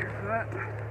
here for that.